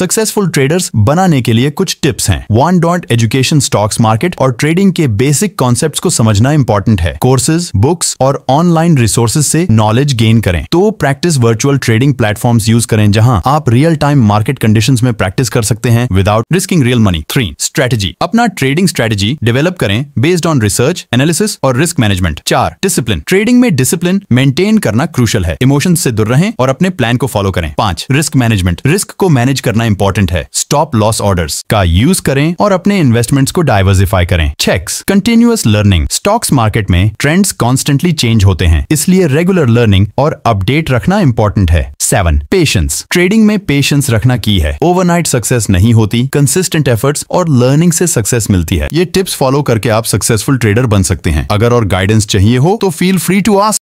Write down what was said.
Successful traders बनाने के लिए कुछ टिप्स हैं। One dot education stocks market और ट्रेडिंग के बेसिक कॉन्सेप्ट्स को समझना इंपॉर्टेंट है। कोर्सेज बुक्स और ऑनलाइन रिसोर्सेज से नॉलेज गेन करें। तो practice virtual trading platform use करें जहाँ आप रियल टाइम मार्केट कंडीशन में प्रैक्टिस कर सकते हैं without risking real money three strategy अपना ट्रेडिंग स्ट्रेटेजी डेवलप करें बेस्ड ऑन रिसर्च एनालिसिस और रिस्क मैनेजमेंट चार डिसिप्लिन ट्रेडिंग में डिसिप्लिन मेंटेन करना क्रूशल है। इमोशन से दूर रहें और अपने प्लान को फॉलो करें। पाँच रिस्क मैनेजमेंट रिस्क को मैनेज करना इंपॉर्टेंट है। स्टॉप लॉस ऑर्डर्स का यूज़ करें और अपने इन्वेस्टमेंट्स को डाइवर्सिफाई करें। Six continuous learning stocks market में ट्रेंड्स कॉन्स्टेंटली चेंज होते हैं, इसलिए रेगुलर लर्निंग और अपडेट रखना इंपॉर्टेंट है। सेवन पेशेंस ट्रेडिंग में पेशेंस रखना की है। ओवरनाइट सक्सेस नहीं होती कंसिस्टेंट एफर्ट्स और लर्निंग से सक्सेस मिलती है। ये टिप्स फॉलो करके आप सक्सेसफुल ट्रेडर बन सकते हैं। अगर और गाइडेंस चाहिए हो तो फील फ्री टू आस्क